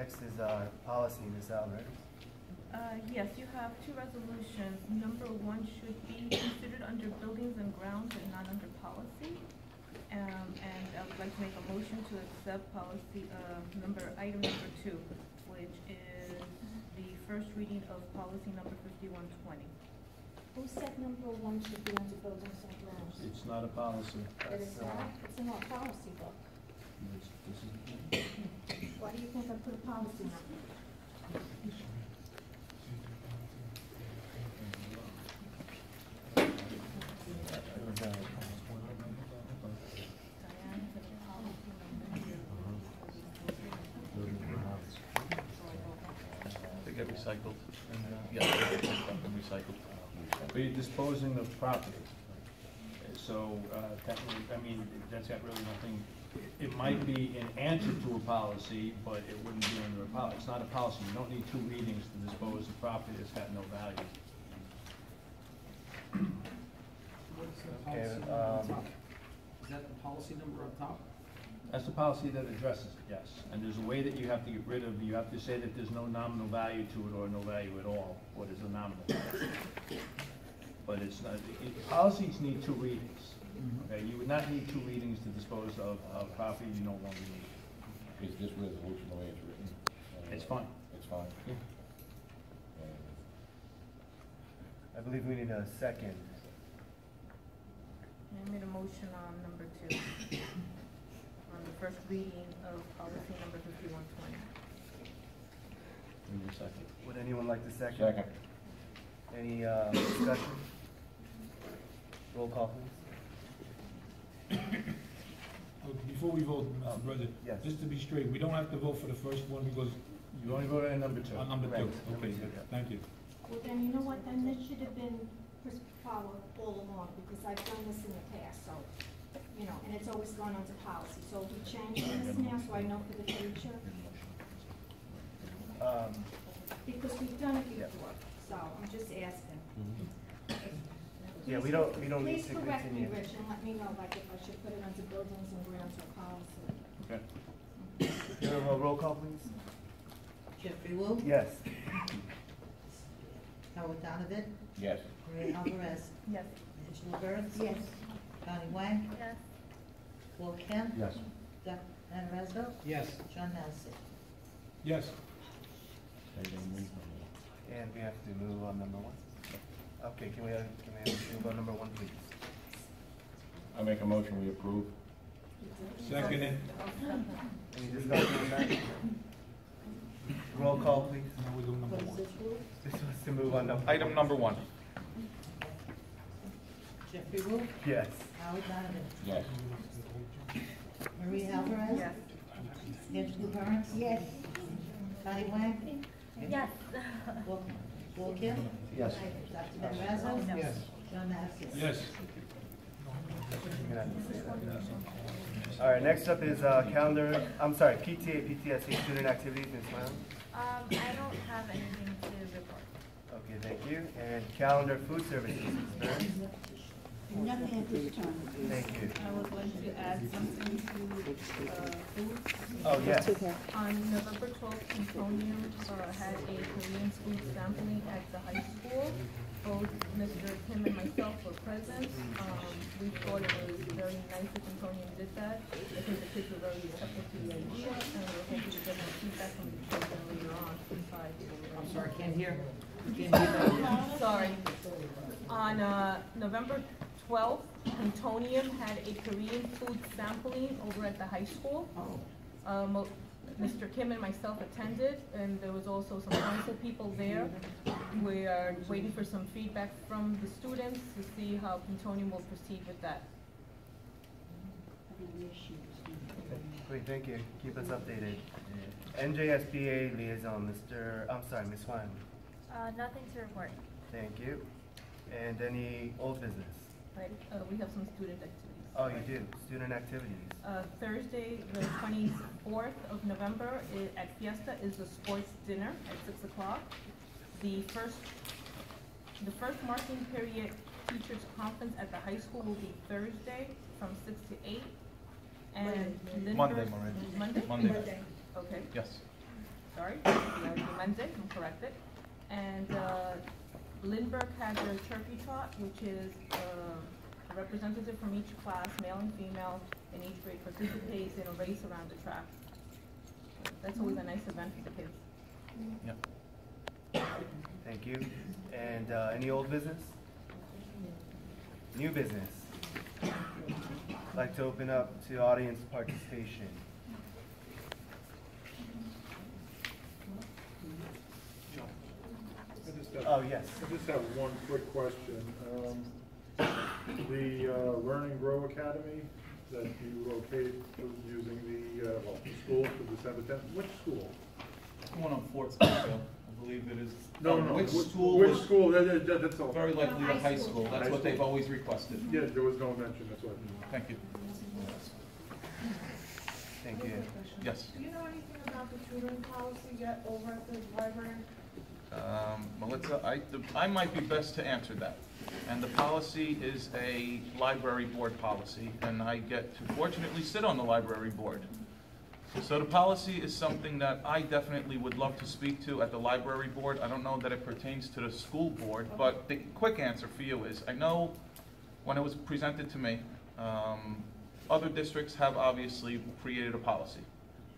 Next is, uh, policy, Ms. Alvarez. Uh, yes, you have two resolutions. Number one should be considered under buildings and grounds and not under policy. Um, and I would like to make a motion to accept policy, uh, number, item number two, which is the first reading of policy number fifty-one twenty. Who said number one should be under buildings and grounds? It's not a policy. It is not, it's in our policy book. It's- This is, Why do you think I put a policy number? It was, Diane, the policy number. They get recycled, and, uh, yeah, they get picked up and recycled. but you're disposing of property. So, uh, technically, I mean, that's got really nothing, it- it might be an answer to a policy, but it wouldn't be under a policy. It's not a policy. You don't need two readings to dispose of property that's got no value. What's the Okay, policy number on um, top? Is that the policy number on top? That's the policy that addresses it, yes. And there's a way that you have to get rid of, you have to say that there's no nominal value to it or no value at all. What is a nominal value? But it's not, it- policies need two readings. Okay, you would not need two readings to dispose of, of property you no longer need. Is this resolution the way it's written? uh, It's fine. It's fine? Yeah. Uh, I believe we need a second. I made a motion on number two, on the first reading of policy number fifty-one twenty. Give me a second. Would anyone like to second? Second. Any, uh, discussion? Roll call, please. Before we vote, Um, Mr. President, yes. just to be straight, we don't have to vote for the first one because You only voted on number two. on number two. Right. Okay, Number two. thank you. Well, then, you know what, then this should have been pers- followed all along, because I've done this in the past, so, you know, and it's always gone under policy, so we changed this now, so I know for the future, Um, because we've done it Yeah. before, so I'm just asking. Yeah, we don't- we don't need to continue. Please correct me, continue. Rich, and let me know, like, if I should put it under buildings and grounds or policy. Okay. can we have a roll call, please? Jeffrey Wu, Yes. Howard Donovan, Yes. Maria Alvarez, Yes. Angela Burns. Yes. Donnie Wang, Yes. Paul Kim, Yes. Diana Renzo, Yes. John Massey. Yes, And we have to move on number one? Okay, can we, have- can we have- move on number one, please? I make a motion, we approve. second it, Any discussion on that? Roll call, please. now we do number one. this, was to move on number. Item number one. Jeffrey Wu, Yes. Howard Donovan, Yes. Maria Alvarez. Yes. Angela Burns. Yes. Connie Wang, Yes. Paul Paul Yes. Dr. Renzo. Yes. John Massey. Yes, You're gonna have to say that. All right, next up is uh, calendar, I'm sorry, PTA, PTSA student activities, Ms. Brown. Um, I don't have anything to report. Okay, thank you. And calendar food services, Ms. Burns. Nothing at this time. Thank you. I would like to add something to, uh, food. Oh, yes. On November twelfth, Pomptonian, uh, had a Korean food sampling at the high school. Both Mr. Kim and myself were present. Um, we thought it was very nice that Pomptonian did that. I think the kids were very receptive to the idea, and we're hoping to get more feedback from the children later on inside. I'm sorry, can't hear. Can't hear. Sorry. On uh, November 12th, Pomptonian had a Korean food sampling over at the high school. Oh, Um, Mr. Kim and myself attended, and there was also some council people there. We are waiting for some feedback from the students to see how Pomptonian will proceed with that. Great, thank you. Keep us updated. NJSBA liaison, Mr., I'm sorry, Ms. Huang. Uh, nothing to report. Thank you. And any old business? Right, uh, we have some student activities. Oh, you do, student activities. Uh, Thursday, the twenty-fourth of November, i- at Fiesta is the sports dinner at six o'clock. The first, the first marking period teachers conference at the high school will be Thursday from six to eight. And Monday, Lindbergh- Maureen. Monday? Monday. Okay. Yes. sorry, I already amended it and corrected. And, uh, Lindbergh has their turkey trot, which is, uh, a representative from each class, male and female, in each grade participates in a race around the track. That's always a nice event for the kids. Yep. Thank you. And uh, any old business? New business? I'd like to open up to audience participation. I just have- Oh, yes. I just have one quick question. Um, The uh, Learning Grow Academy that you locate using the, uh, well, the school for December tenth, which school? One on Fort Scottsdale, I believe it is. No, no, Which which- school Which was, school, that, that, that's all. very likely the High high school. school, that's High what they've always requested. Yeah, there was no mention, that's what. Thank you. Thank you. Yes. Do you know anything about the tutoring policy yet over at the library? Um, Melissa, I, I might be best to answer that. And the policy is a library board policy, and I get to fortunately sit on the library board. So the policy is something that I definitely would love to speak to at the library board. I don't know that it pertains to the school board, but the quick answer for you is, I know when it was presented to me, um, other districts have obviously created a policy.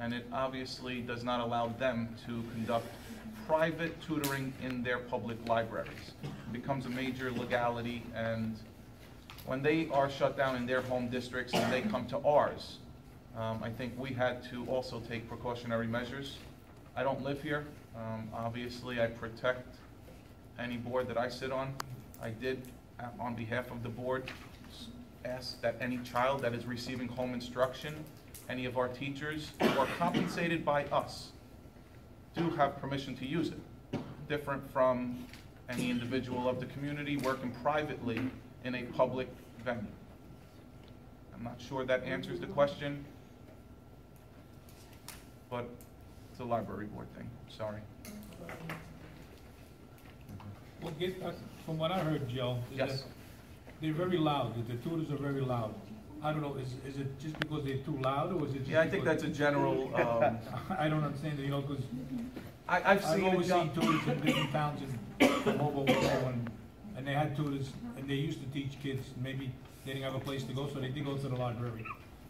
And it obviously does not allow them to conduct private tutoring in their public libraries. It becomes a major legality, and when they are shut down in their home districts and they come to ours, um, I think we had to also take precautionary measures. I don't live here. Um, Obviously, I protect any board that I sit on. I did, uh, on behalf of the board, ask that any child that is receiving home instruction, any of our teachers who are compensated by us, do have permission to use it, different from any individual of the community working privately in a public venue. I'm not sure that answers the question, but it's a library board thing, sorry. Well, get, uh, from what I heard, Joe, Yes. they're very loud, the tutors are very loud. I don't know, is, is it just because they're too loud, or is it just Yeah, I think because- that's a general, um, I don't understand, it. you know, because I, I've I've seen it, always seen tutors in different towns in, over, and, and they had tutors, and they used to teach kids, maybe they didn't have a place to go, so they did go to the library.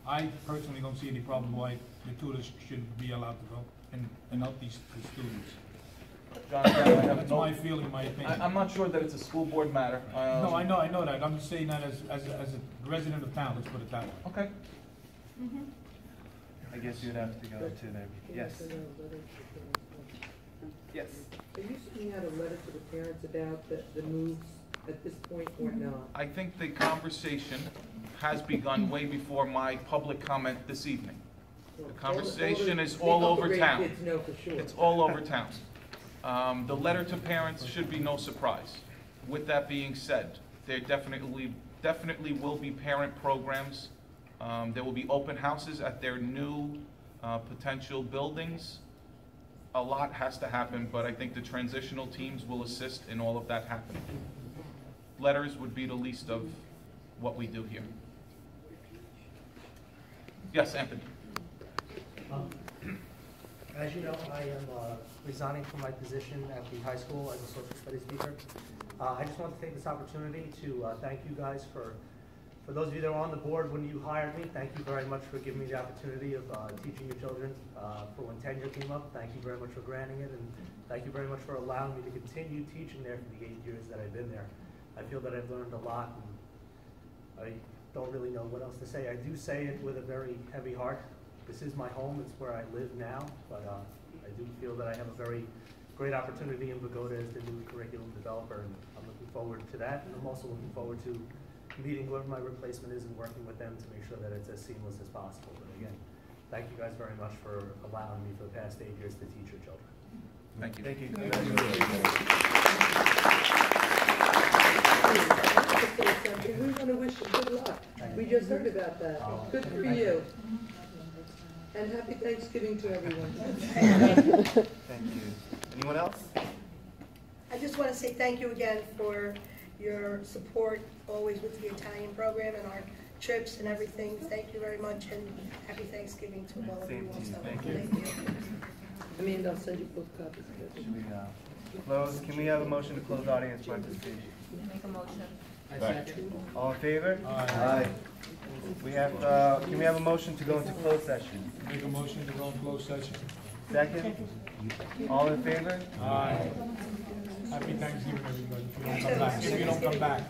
I personally don't see any problem why the tutors should be allowed to go and, and help these, these students. John, again, I have That's no, my feeling, my opinion. I, am not sure that it's a school board matter. Um, No, I know, I know that, I'm just saying that as, as, a- as a resident of town, let's put it that way. Okay. Mm -hmm. I guess you'd have to go to them. Yes. Yes. Are you sending out a letter to the parents about the, the moves at this point or not? I think the conversation has begun way before my public comment this evening. The conversation is all over town. kids know for sure. It's all over town. Um, the letter to parents should be no surprise. With that being said, there definitely, definitely will be parent programs. Um, there will be open houses at their new, uh, potential buildings. A lot has to happen, but I think the transitional teams will assist in all of that happening. Letters would be the least of what we do here. Yes, Anthony? As you know, I am uh, resigning from my position at the high school as a social studies teacher. Uh, I just want to take this opportunity to uh, thank you guys for, for those of you that were on the board when you hired me, thank you very much for giving me the opportunity of uh, teaching your children. Uh, For when tenure came up, thank you very much for granting it, and thank you very much for allowing me to continue teaching there for the eight years that I've been there. I feel that I've learned a lot, and I don't really know what else to say. I do say it with a very heavy heart. This is my home, it's where I live now, but uh, I do feel that I have a very great opportunity in Pagoda as the new curriculum developer, and I'm looking forward to that. And I'm also looking forward to meeting whoever my replacement is and working with them to make sure that it's as seamless as possible. But again, thank you guys very much for allowing me for the past eight years to teach your children. Thank you. Thank you. We want to wish you good luck. We just heard about that. Good for you. And happy Thanksgiving to everyone. Thank you. Anyone else? I just want to say thank you again for your support always with the Italian program and our trips and everything. Thank you very much and happy Thanksgiving to all of you Same to you. also. Thank you. Amanda, I'll send you both copies. Should we, uh, close, can we have a motion to close audience participation? Make a motion. I second. All in favor? Aye. We have, uh, can we have a motion to go into closed session? Make a motion to go in closed session. Second? All in favor? Aye. Happy Thanksgiving, everybody, if you don't come back, if you don't come back.